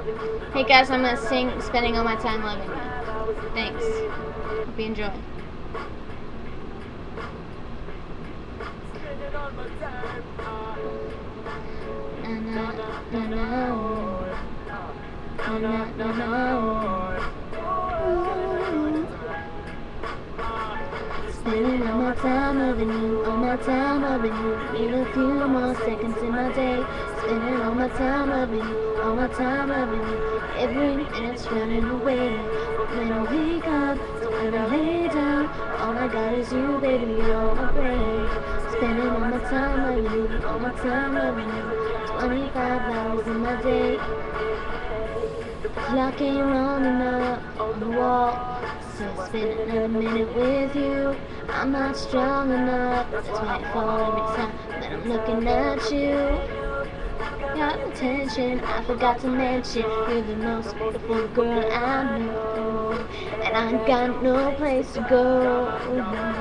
Hey guys, I'm gonna sing Spending All My Time Loving You. Thanks. Hope you enjoy. Spending all my time loving you, all my time loving you. Need a few more seconds in my day. Spending all my time loving you, all my time loving you. Every minute's running away. When I wake up, when I lay down, all I got is you, baby, you're my brain. Spending all my time loving you, all my time loving you. 25 hours in my day. Clock ain't running up on the wall. So spend another minute with you. I'm not strong enough. That's why I fall every time that I'm looking at you. Attention, I forgot to mention You're the most beautiful girl I know And I got no place to go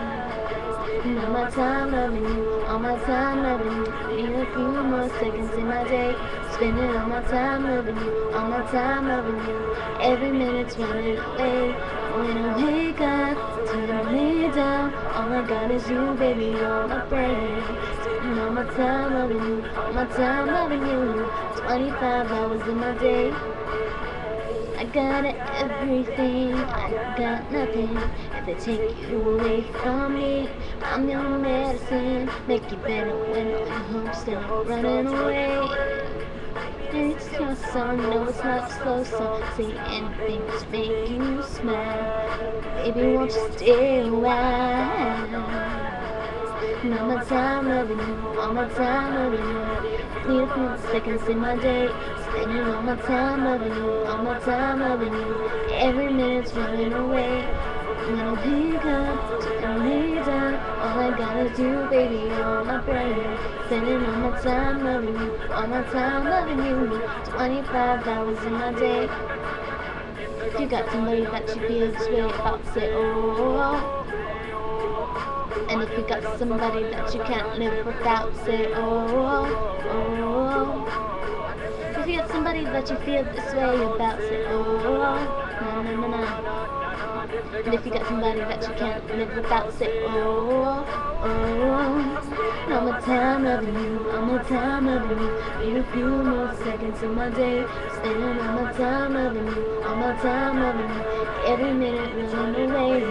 all my time loving you, all my time loving you. Need a few more seconds in my day. Spending all my time loving you, all my time loving you. Every minute's running away. When I wake up, turn lay down, all I got is you, baby, you're my brain. Spending all my time loving you, all my time loving you. 25 hours in my day. I got everything, I got nothing. If they take you away from me, I'm your medicine. Make you better when all your hopes still running away. Song, no, it's not slow song. Say anything, just make you smile. Baby, won't you stay a while? And all my time loving you, all my time loving you. Need a few seconds in my day. Spending all my time loving you, all my time loving you. Every minute's running away. When I wake up, I lay down, all I gotta do, baby, you're my brain. Spending all my time loving you, all my time loving you. 25 hours in my day. If you got somebody that you feel this way about, say, oh. And if you got somebody that you can't live without, say, oh, oh. If you got somebody that you feel this way about, say, oh, no, no, no. And if you got somebody that you can't live without, say, oh, oh. oh. All my time loving you, all my time loving you. Need a few more seconds in my day. Spending all my time loving you, all my time loving you. Every minute running away.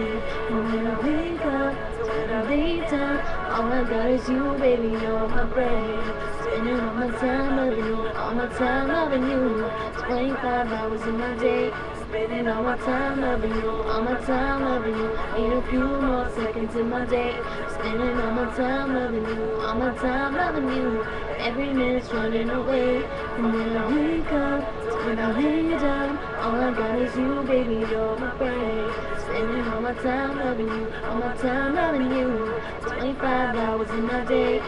When wake up, when lay down, all I got is you, baby, you're my brain. Spending all my time loving you, all my time loving you. 25 hours in my day. Spending all my time loving you, all my time loving you. Need a few more seconds in my day. Spending all my time loving you, all my time loving you. Every minute's running away. And then I wake up, when I lay down, all I got is you, baby, you're my brain. Spending all my time loving you, all my time loving you. 25 hours in my day.